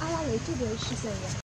阿拉维这边是这样。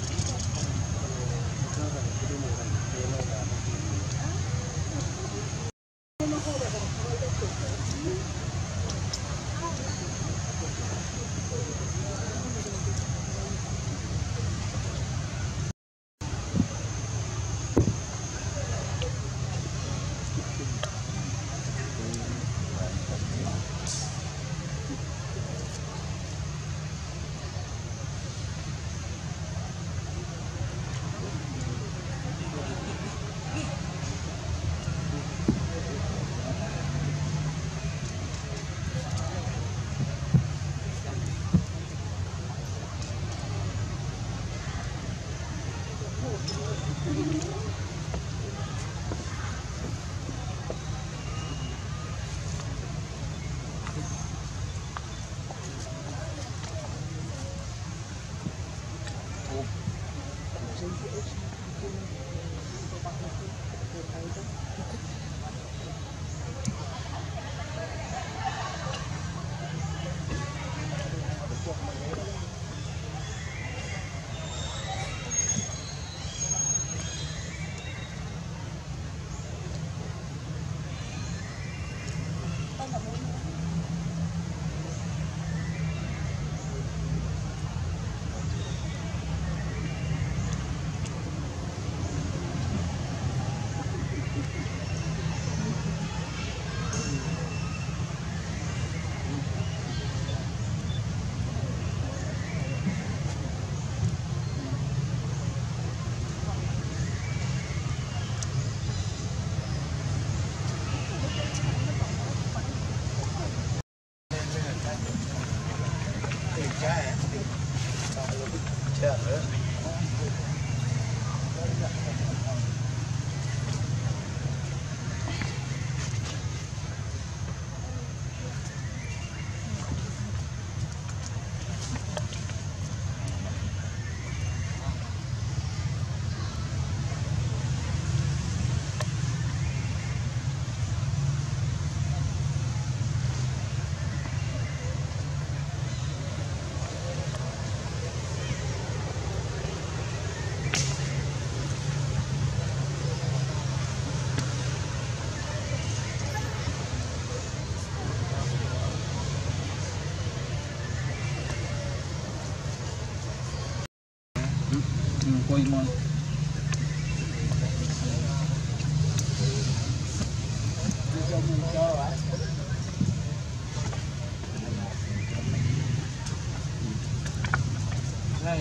mùi mùi Đây,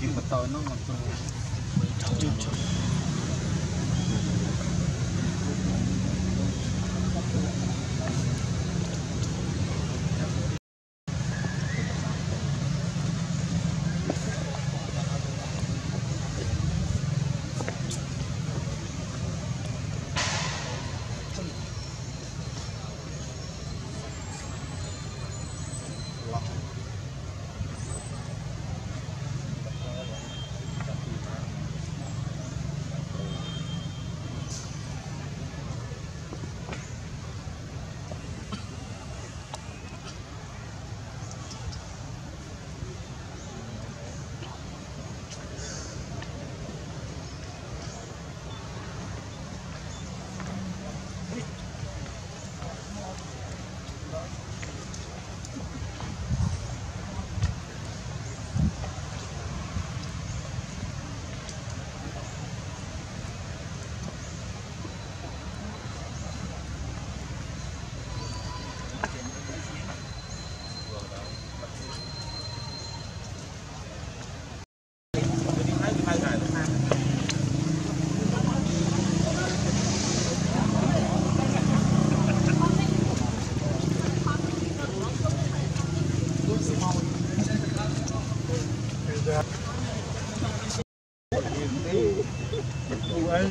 chuyện bật tội nó mặc dù Trời trời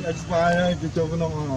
at paano dito ko ng ano.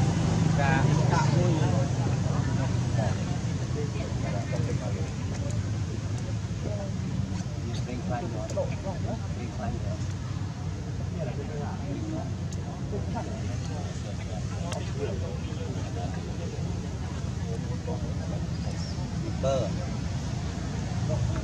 อร์